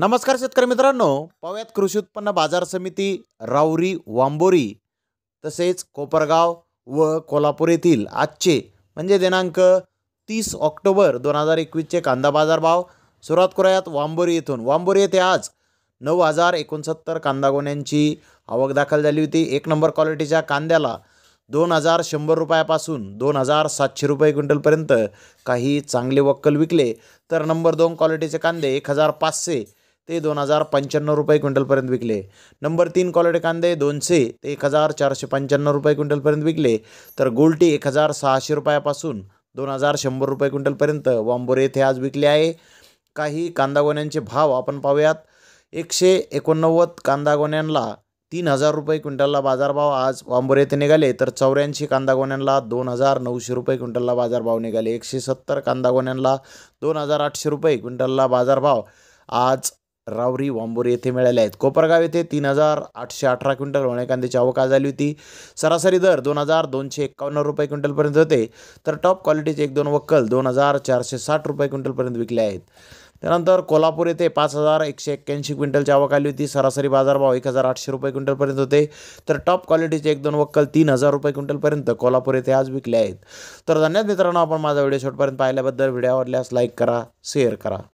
नमस्कार शेतकरी मित्रांनो. पाव्यात कृषी उत्पन्न बाजार समिती राऊरी वांबोरी तसेच कोपरगाव व कोल्हापूर येथील आजचे म्हणजे दिनांक तीस ऑक्टोबर दोन हजार एकवीसचे कांदा बाजार भाव सुरुवात करूयात वांबोरी येथून. वांबोरी येथे आज नऊ हजार एकोणसत्तर कांदा गोण्यांची आवक दाखल झाली होती. एक नंबर क्वालिटीच्या कांद्याला दोन हजार शंभर रुपयापासून दोन हजार सातशे रुपये क्विंटलपर्यंत काही चांगले वक्कल विकले. तर नंबर दोन क्वालिटीचे कांदे एक हजार पाचशे ते दोन हजार पंच्याण्णव रुपये क्विंटलपर्यंत विकले. नंबर तीन क्वालिटी कांदे दोनशे ते एक हजार चारशे पंच्याण्णव रुपये क्विंटलपर्यंत विकले. तर गोल्टी एक हजार सहाशे रुपयापासून दोन हजार शंभर रुपये क्विंटलपर्यंत वांबोरे येथे आज विकले आहे. काही कांदागोण्यांचे भाव आपण पाहूयात. एकशे एकोणनव्वद कांदागोण्यांना तीन हजार रुपये क्विंटलला बाजारभाव आज वांबोरे येथे निघाले. तर चौऱ्याऐंशी कांदागोण्यांना दोन हजार नऊशे रुपये क्विंटलला बाजारभाव निघाले. एकशे सत्तर कांदागोण्यांना दोन हजार आठशे रुपये क्विंटलला बाजारभाव आज रावरी वांबोरी येथे मिळाले आहेत. कोपरगाव येथे तीन हजार आठशे अठरा क्विंटल होणे कांद्याची आवक झाली होती. सरासरी दर दोन हजार दोनशे एक्कावन्न रुपये क्विंटलपर्यंत होते. तर टॉप क्वालिटीचे एक दोन वक्कल दोन हजार चारशे साठ रुपये क्विंटलपर्यंत विकले आहेत. त्यानंतर कोल्हापूर येथे पाच हजार एकशे एक्क्याऐंशी क्विंटलची आवक आली होती. सरासरी बाजारभाव एक हजार आठशे रुपये क्विंटलपर्यंत होते. तर टॉप क्वालिटीचे एक दोन वक्कल तीन हजार रुपये क्विंटलपर्यंत कोल्हापूर येथे आज विकले आहेत. तर धन्यवाद मित्रांनो आपण माझा व्हिडिओ शेवटपर्यंत पाहिल्याबद्दल. व्हिडिओ आवडल्यास लाईक करा शेअर करा.